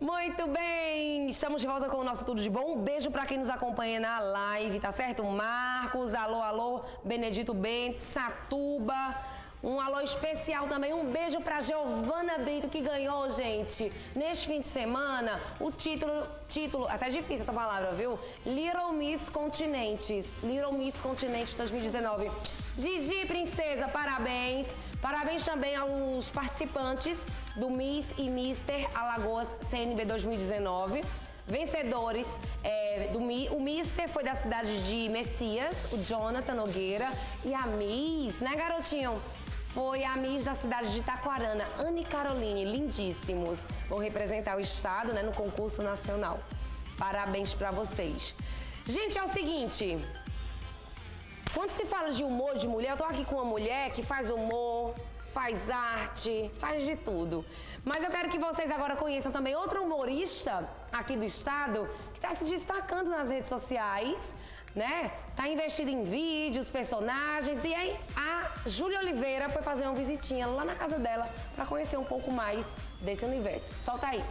Muito bem, estamos de volta com o nosso Tudo de Bom. Um beijo para quem nos acompanha na live, tá certo? Marcos, alô, alô, Benedito Bentes, Satuba. Um alô especial também, um beijo para Giovana Brito que ganhou, gente, neste fim de semana, o título, título, até difícil essa palavra, viu? Little Miss Continentes, Little Miss Continentes 2019. Gigi Princesa, parabéns. Parabéns também aos participantes do Miss e Mister Alagoas CNB 2019 vencedores é, do o Mister foi da cidade de Messias, o Jonathan Nogueira e a Miss, né, garotinho? Foi a Miss da cidade de Itaquarana, Anne Caroline, lindíssimos. Vão representar o estado, né, no concurso nacional. Parabéns para vocês. Gente, é o seguinte, quando se fala de humor de mulher, eu tô aqui com uma mulher que faz humor, faz arte, faz de tudo. Mas eu quero que vocês agora conheçam também outra humorista aqui do estado que está se destacando nas redes sociais, né? Tá investido em vídeos, personagens e aí a Júlia Oliveira foi fazer uma visitinha lá na casa dela para conhecer um pouco mais desse universo. Solta aí.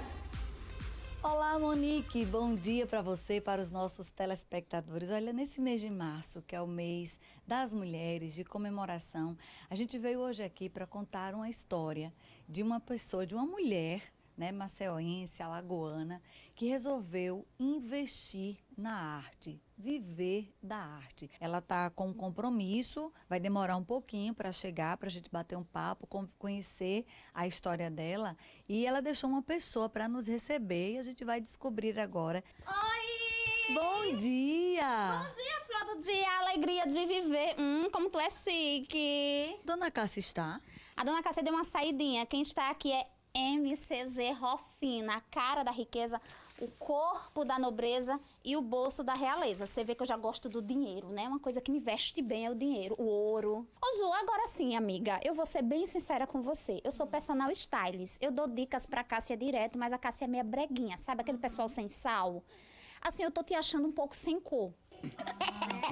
Olá, Monique. Bom dia para você e para os nossos telespectadores. Olha, nesse mês de março, que é o mês das mulheres, de comemoração, a gente veio hoje aqui para contar uma história de uma pessoa, de uma mulher né, maceoense, alagoana, que resolveu investir na arte, viver da arte. Ela está com um compromisso, vai demorar um pouquinho para chegar, para a gente bater um papo, conhecer a história dela. E ela deixou uma pessoa para nos receber e a gente vai descobrir agora. Oi! Bom dia! Bom dia, flor do dia, alegria de viver. Hum, como tu é chique. Dona Cássia está? A dona Cássia deu uma saidinha. Quem está aqui é MCZ Rofina, a cara da riqueza, o corpo da nobreza e o bolso da realeza. Você vê que eu já gosto do dinheiro, né? Uma coisa que me veste bem é o dinheiro, o ouro. Ô agora sim, amiga, eu vou ser bem sincera com você. Eu sou personal stylist. Eu dou dicas pra Cássia direto, mas a Cássia é meia breguinha, sabe? Aquele pessoal sem sal. Assim, eu tô te achando um pouco sem cor.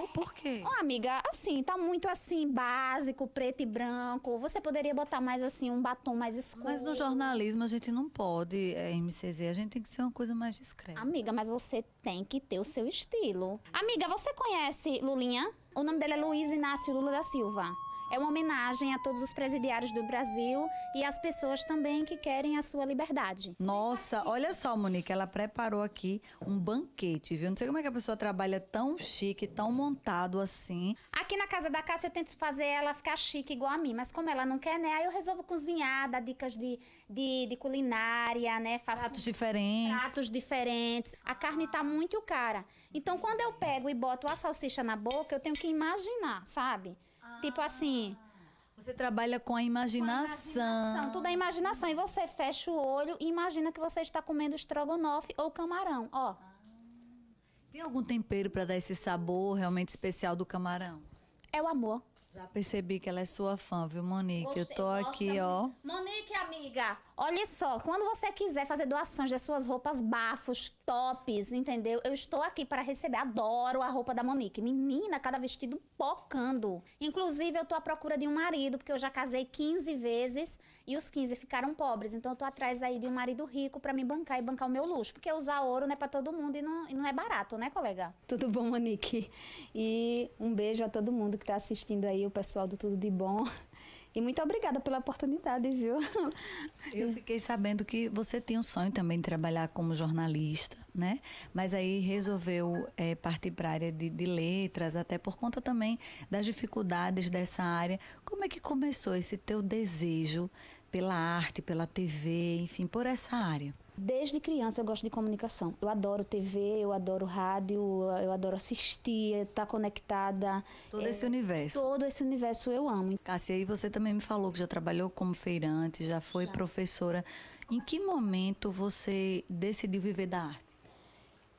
Ah, por quê? Ó, amiga, assim, tá muito assim, básico, preto e branco. Você poderia botar mais assim, um batom mais escuro. Mas no jornalismo a gente não pode, é, MCZ, a gente tem que ser uma coisa mais discreta. Amiga, mas você tem que ter o seu estilo. Amiga, você conhece Lulinha? O nome dele é Luiz Inácio Lula da Silva. É uma homenagem a todos os presidiários do Brasil e às pessoas também que querem a sua liberdade. Nossa, olha só, Monique, ela preparou aqui um banquete, viu? Não sei como é que a pessoa trabalha tão chique, tão montado assim. Aqui na casa da Cássia eu tento fazer ela ficar chique igual a mim, mas como ela não quer, né? Aí eu resolvo cozinhar, dar dicas de, de, de culinária, né? Faço pratos diferentes. Pratos diferentes. A carne tá muito cara. Então quando eu pego e boto a salsicha na boca, eu tenho que imaginar, sabe? Tipo assim. Você trabalha com a imaginação. Com a imaginação. Tudo é imaginação. E você fecha o olho e imagina que você está comendo estrogonofe ou camarão. Ó. Tem algum tempero para dar esse sabor realmente especial do camarão? É o amor. Já percebi que ela é sua fã, viu, Monique? Eu tô aqui, ó. Monique, amiga, olha só, quando você quiser fazer doações das suas roupas bafos, tops, entendeu? Eu estou aqui para receber. Adoro a roupa da Monique. Menina, cada vestido pocando. Inclusive, eu tô à procura de um marido, porque eu já casei 15 vezes e os 15 ficaram pobres. Então, eu tô atrás aí de um marido rico para me bancar e bancar o meu luxo. Porque usar ouro não é para todo mundo e não, e não é barato, né, colega? Tudo bom, Monique? E um beijo a todo mundo que tá assistindo aí o pessoal do Tudo de Bom. E muito obrigada pela oportunidade, viu? Eu fiquei sabendo que você tinha um sonho também de trabalhar como jornalista, né? Mas aí resolveu é, partir para a área de, de letras, até por conta também das dificuldades dessa área. Como é que começou esse teu desejo pela arte, pela TV, enfim, por essa área? Desde criança eu gosto de comunicação. Eu adoro TV, eu adoro rádio, eu adoro assistir, estar tá conectada. Todo é, esse universo. Todo esse universo eu amo. Cássia, e você também me falou que já trabalhou como feirante, já foi já. professora. Em que momento você decidiu viver da arte?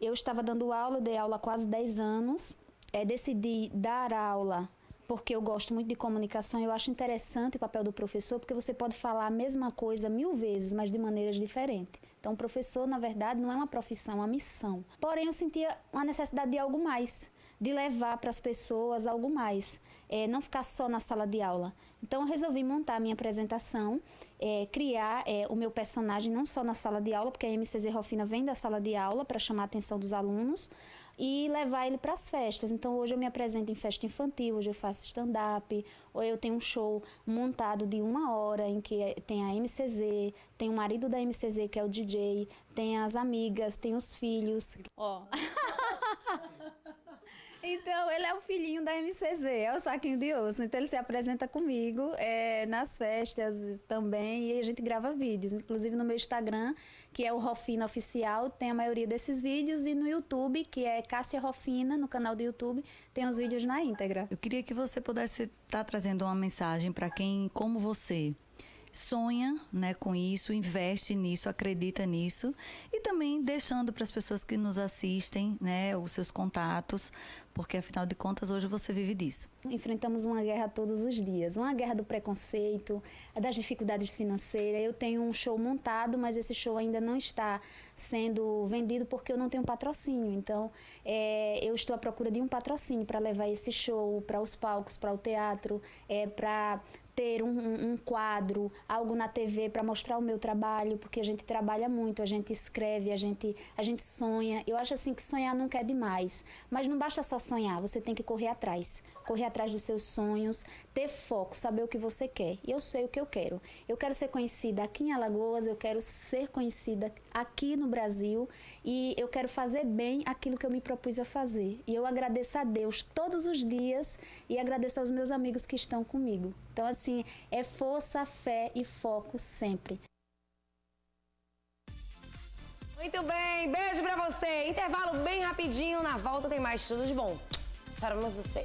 Eu estava dando aula, dei aula há quase 10 anos. É, decidi dar aula porque eu gosto muito de comunicação, eu acho interessante o papel do professor, porque você pode falar a mesma coisa mil vezes, mas de maneiras diferentes. Então, o professor, na verdade, não é uma profissão, é uma missão. Porém, eu sentia uma necessidade de algo mais de levar para as pessoas algo mais, é, não ficar só na sala de aula. Então, eu resolvi montar a minha apresentação, é, criar é, o meu personagem não só na sala de aula, porque a MCZ Rofina vem da sala de aula para chamar a atenção dos alunos, e levar ele para as festas. Então hoje eu me apresento em festa infantil, hoje eu faço stand-up, ou eu tenho um show montado de uma hora em que tem a MCZ, tem o marido da MCZ que é o DJ, tem as amigas, tem os filhos. Ó. Então, ele é o filhinho da MCZ, é o saquinho de osso. Então, ele se apresenta comigo é, nas festas também e a gente grava vídeos. Inclusive no meu Instagram, que é o Rofina Oficial, tem a maioria desses vídeos. E no YouTube, que é Cássia Rofina, no canal do YouTube, tem os vídeos na íntegra. Eu queria que você pudesse estar tá trazendo uma mensagem para quem, como você, sonha né, com isso, investe nisso, acredita nisso e também deixando para as pessoas que nos assistem né, os seus contatos, porque afinal de contas hoje você vive disso. Enfrentamos uma guerra todos os dias, uma guerra do preconceito, das dificuldades financeiras. Eu tenho um show montado, mas esse show ainda não está sendo vendido porque eu não tenho patrocínio. Então, é, eu estou à procura de um patrocínio para levar esse show para os palcos, para o teatro, é, para ter um, um, quadro, algo na TV para mostrar o meu trabalho, porque a gente trabalha muito, a gente escreve, a gente, a gente sonha. Eu acho assim que sonhar nunca é demais, mas não basta só sonhar, você tem que correr atrás, correr atrás dos seus sonhos, ter foco, saber o que você quer. E eu sei o que eu quero. Eu quero ser conhecida aqui em Alagoas, eu quero ser conhecida aqui no Brasil e eu quero fazer bem aquilo que eu me propus a fazer. E eu agradeço a Deus todos os dias e agradeço aos meus amigos que estão comigo. Então, assim, é força, fé e foco sempre. Muito bem, beijo pra você. Intervalo bem rapidinho, na volta tem mais tudo de bom. Esperamos você.